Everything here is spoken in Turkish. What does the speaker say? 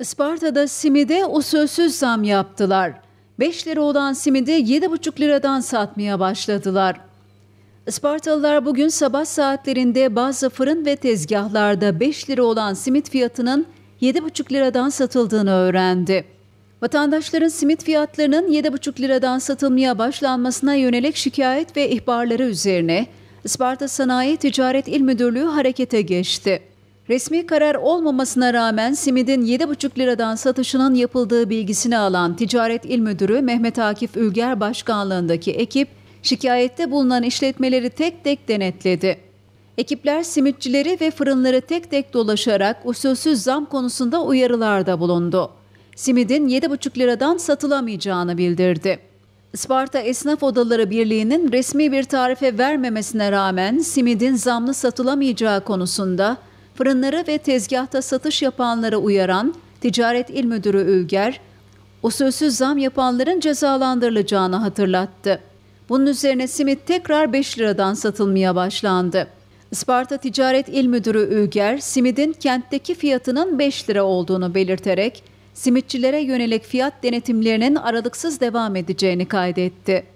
Isparta'da simide usulsüz zam yaptılar. 5 lira olan simidi 7,5 liradan satmaya başladılar. Ispartalılar bugün sabah saatlerinde bazı fırın ve tezgahlarda 5 lira olan simit fiyatının 7,5 liradan satıldığını öğrendi. Vatandaşların simit fiyatlarının 7,5 liradan satılmaya başlanmasına yönelik şikayet ve ihbarları üzerine Isparta Sanayi Ticaret İl Müdürlüğü harekete geçti. Resmi karar olmamasına rağmen simidin 7,5 liradan satışının yapıldığı bilgisini alan Ticaret İl Müdürü Mehmet Akif Ülger Başkanlığındaki ekip şikayette bulunan işletmeleri tek tek denetledi. Ekipler simitçileri ve fırınları tek tek dolaşarak usulsüz zam konusunda uyarılarda bulundu. Simidin 7,5 liradan satılamayacağını bildirdi. Isparta Esnaf Odaları Birliği'nin resmi bir tarife vermemesine rağmen simidin zamlı satılamayacağı konusunda fırınları ve tezgahta satış yapanlara uyaran Ticaret İl Müdürü Ülger, usulsüz zam yapanların cezalandırılacağını hatırlattı. Bunun üzerine simit tekrar 5 liradan satılmaya başlandı. Isparta Ticaret İl Müdürü Ülger, simidin kentteki fiyatının 5 lira olduğunu belirterek, simitçilere yönelik fiyat denetimlerinin aralıksız devam edeceğini kaydetti.